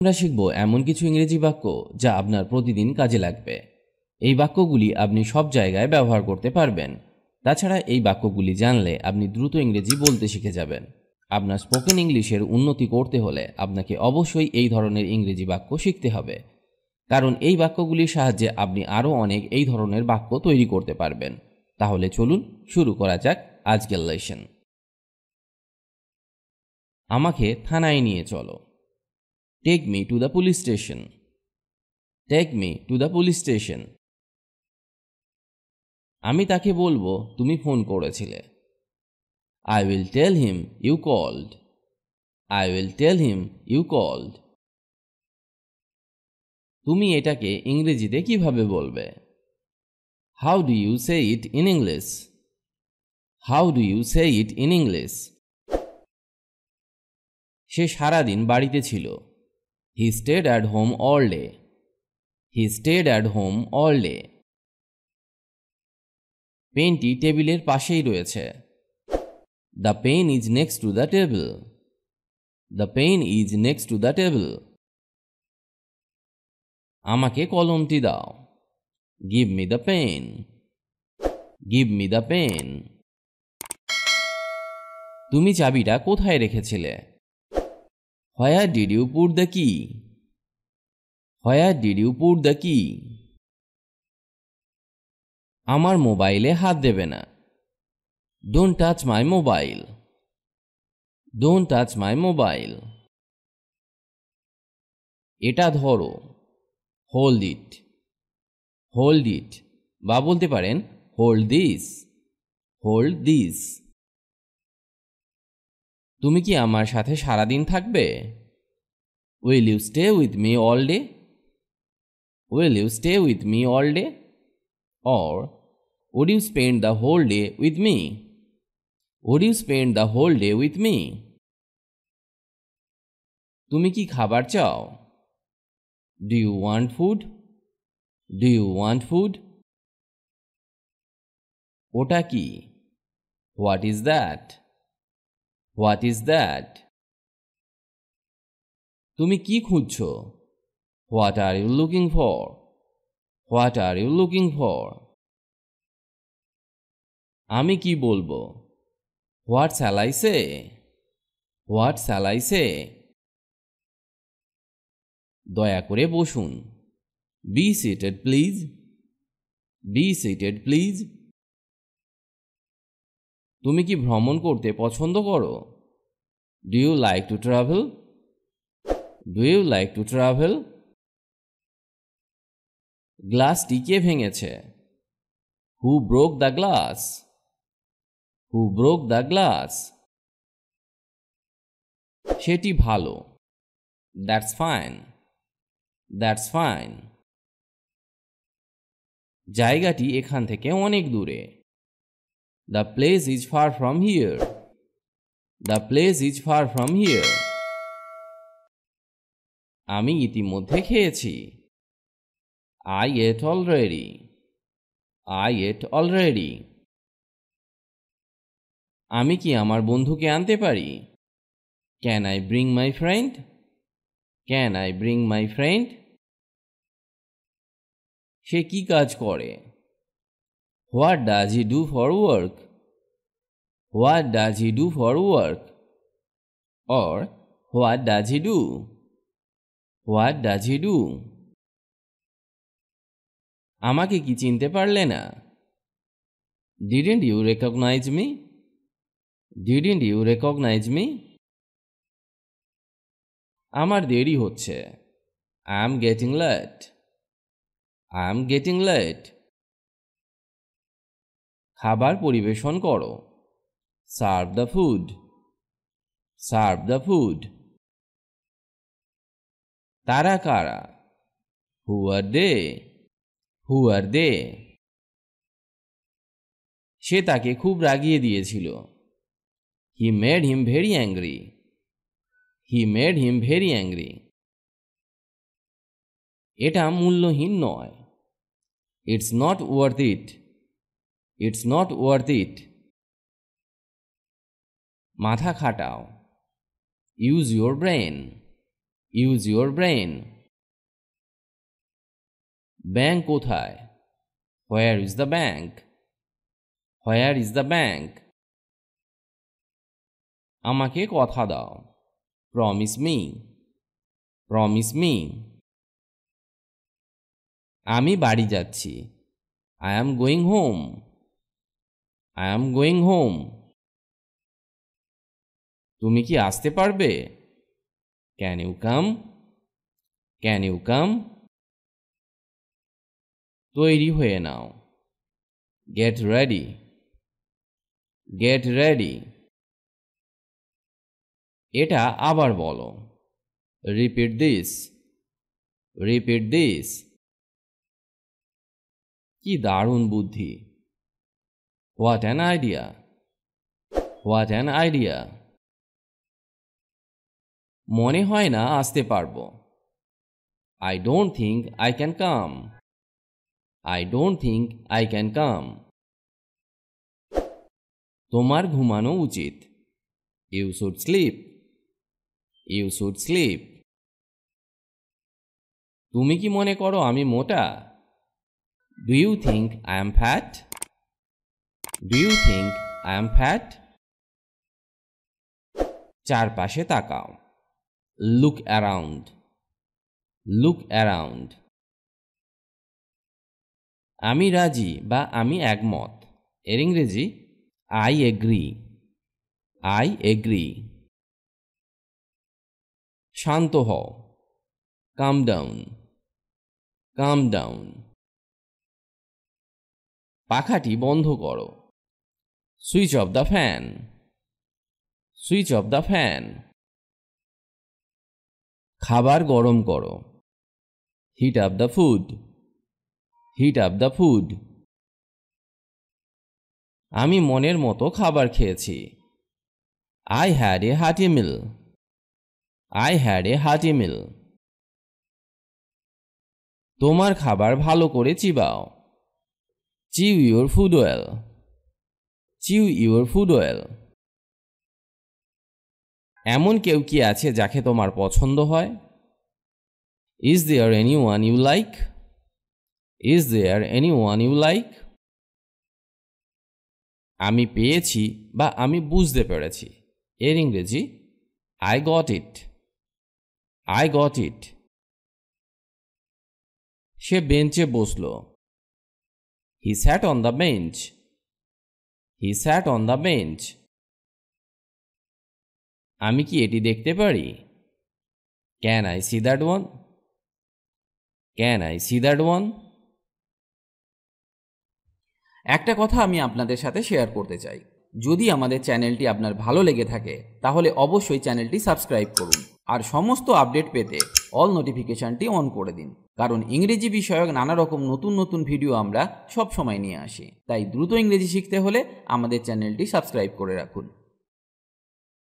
আমরা শিখব এমন কিছু ইংরেজি বাক্য যা আপনার প্রতিদিন কাজে লাগবে। এই বাক্যগুলি আপনি সব জায়গায় ব্যবহার করতে পারবেন। তাছাড়া এই বাক্যগুলি জানলে আপনি দ্রুত ইংরেজি বলতে শিখে যাবেন। আপনার স্পোকেন ইংলিশের উন্নতি করতে হলে আপনাকে অবশ্যই এই ধরনের ইংরেজি বাক্য শিখতে হবে। কারণ এই বাক্যগুলির সাহায্যে আপনি আরও অনেক এই ধরনের বাক্য তৈরি করতে পারবেন। তাহলে চলুন শুরু করা যাক আজকের লেসন। আমাকে থানায় নিয়ে চলো। Take me to the police station take me to the police station আমি তাকে বলব, তুমি ফোন করেছিলে। I will tell him you called I will tell him you called তুমি এটাকে ইংরেজিতে কীভাবে বলবে? How do you say it in English how do you say it in English সে সারাদিন বাড়িতে ছিল। He stayed at home all day he stayed at home all day পেনটি টেবিলের পাশেই রয়েছে। The pen is next to the table the pen is next to the table আমাকে কলমটি দাও। Give me the pen give me the pen তুমি চাবিটা কোথায় রেখেছিলে? Where did you put the key where did you put the key আমার মোবাইলে হাত দেবে না। Don't touch my mobile don't touch my mobile এটা ধরো। হোল্ড ইট হোল্ড ইট বা বলতে পারেন হোল্ড দিস হোল্ড দিস তুমি কি আমার সাথে সারাদিন থাকবে? Will you stay with me all day will you stay with me all day or would you spend the whole day with me Would you spend the whole day with me তুমি কি খাবার চাও? Do you want food do you want food ওটা কি? What is that what is that তুমি কি খুঁজছো? What are you looking for what are you looking for আমি কি বলব? হোয়াট স্যালাইসে হোয়াট স্যালাইসে দয়া করে বসুন। Be seated please be seated please তুমি কি ভ্রমণ করতে পছন্দ করো? Do you like to travel do you like to travel গ্লাসটি কে ভেঙেছে। Who broke the glass who broke the glass সেটি ভালো। দ্যাটস ফাইন দ্যাটস ফাইন জায়গাটি এখান থেকে অনেক দূরে। The place is far from here the place is far from here আমি ইতিমধ্যে খেয়েছি। I ate already I ate already আমি কি আমার বন্ধুকে আনতে পারি? Can I bring my friend can I bring my friend সে কি কাজ করে? What does he do for work what does he do for work or what does he do what does he do আমাকে কি চিনতে পারলে না? Didn't you recognize me didn't you recognize me আমার দেরি হচ্ছে। I am getting late I am getting late খাবার পরিবেশন করো। Serve the food serve the food তারা কারা? হু আর দে হু আর দে সে তাকে খুব রাগিয়ে দিয়েছিল। He made him very angry he made him very angry এটা মূল্যহীন নয়। It's not worth it it's not worth it মাথা খাটাও। Use your brain use your brain bank কোথায়? Where is the bank where is the bank আমাকে কথা দাও। Promise me promise me আমি বাড়ি যাচ্ছি। I am going home I am going home তুমি কি আসতে পারবে? Can you come can you come তৈরি হয়ে নাও। গেট রেডি গেট রেডি এটা আবার বলো। রিপিট দিস রিপিট দিস কি দারুণ বুদ্ধি। What an idea what an idea মনে হয় না আসতে পারব। I don't think I can come I don't think I can come তোমার ঘুমানো উচিত। You should sleep you should sleep তুমি কি মনে করো আমি মোটা? Do you think I am fat do you think I am fat চারপাশে তাকাও। লুক অ্যারাউন্ড লুক অ্যারাউন্ড আমি রাজি বা আমি একমত। এর ইংরেজি আই এগ্রি আই এগ্রি শান্ত হও। কাম ডাউন কাম ডাউন পাখাটি বন্ধ করো। Switch off the fan switch off the fan খাবার গরম করো। Heat up the food heat up the food আমি মনের মতো খাবার খেয়েছি। I had a hearty meal I had a hearty meal তোমার খাবার ভালো করে চিবাও। Chew your food well chew your food well এমন কেউ কি আছে যাকে তোমার পছন্দ হয়? Is there anyone you like is there anyone you like আমি পেয়েছি বা আমি বুঝতে পেরেছি। এর ইংরেজি I got it I got it সে বেঞ্চে বসল। He sat on the bench he sat on the bench আমি কি এটি দেখতে পারি? Can I see that one can I see that one একটা কথা আমি আপনাদের সাথে শেয়ার করতে চাই। যদি আমাদের চ্যানেলটি আপনার ভালো লেগে থাকে, তাহলে অবশ্যই চ্যানেলটি সাবস্ক্রাইব করুন। আর সমস্ত আপডেট পেতে অল নোটিফিকেশানটি অন করে দিন। কারণ ইংরেজি বিষয়ক নানা রকম নতুন নতুন ভিডিও আমরা সব সময় নিয়ে আসি। তাই দ্রুত ইংরেজি শিখতে হলে আমাদের চ্যানেলটি সাবস্ক্রাইব করে রাখুন।